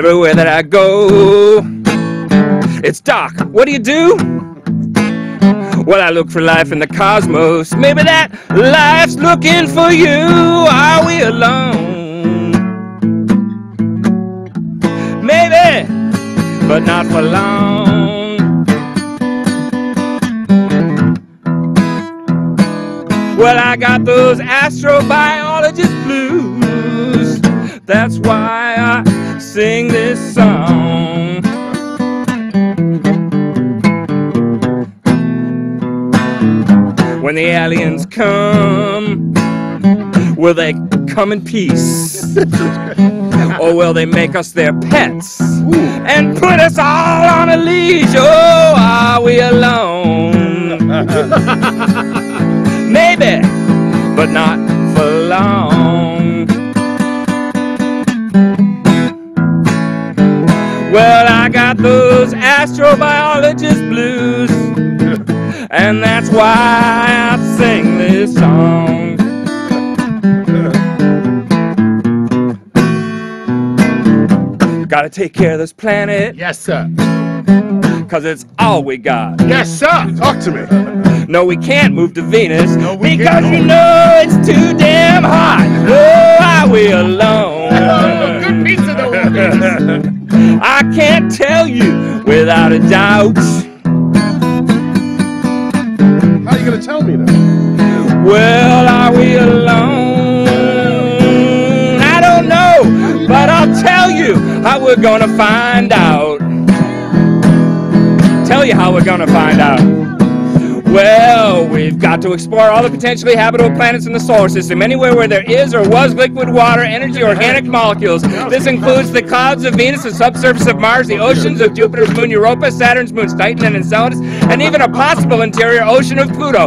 everywhere that I go. It's dark. What do you do? Well, I look for life in the cosmos. Maybe that life's looking for you. Are we alone? Maybe, but not for long. Well, I got those astrobiologist blues. That's why I sing this song. When the aliens come, will they come in peace? or will they make us their pets and put us all on a leash? Oh, are we alone? Maybe, but not Well, I got those astrobiologist blues, and that's why I sing this song. Gotta take care of this planet, Yes, sir. cause it's all we got. Yes, sir. Talk to me. No, we can't move to Venus No, we because can't. you know it's too damn hot. Oh, are we alone? Good pizza, though. I can't tell you without a doubt. How are you gonna tell me that? Well, are we alone? I don't know, but I'll tell you how we're gonna find out. Tell you how we're gonna find out. Well, we've got to explore all the potentially habitable planets in the solar system, anywhere where there is or was liquid water, energy, organic molecules. This includes the clouds of Venus, the subsurface of Mars, the oceans of Jupiter's moon Europa, Saturn's moons Titan and Enceladus, and even a possible interior ocean of Pluto.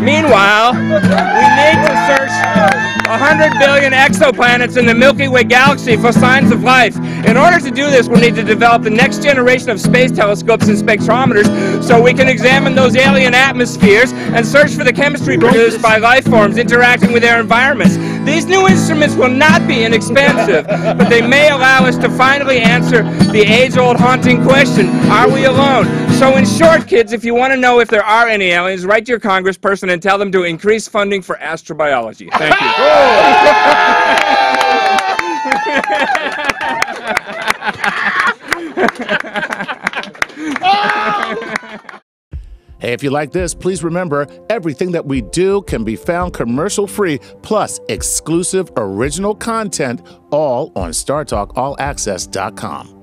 Meanwhile, we need to search 100 billion exoplanets in the Milky Way galaxy for signs of life. In order to do this, we'll need to develop the next generation of space telescopes and spectrometers so we can examine those alien atmospheres and search for the chemistry produced by life forms interacting with their environments. These new instruments will not be inexpensive, but they may allow us to finally answer the age-old haunting question, are we alone? So in short, kids, if you want to know if there are any aliens, write to your congressperson and tell them to increase funding for astrobiology. Thank you. Hey, if you like this, please remember everything that we do can be found commercial free, plus exclusive original content, all on StarTalkAllAccess.com.